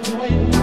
win, win.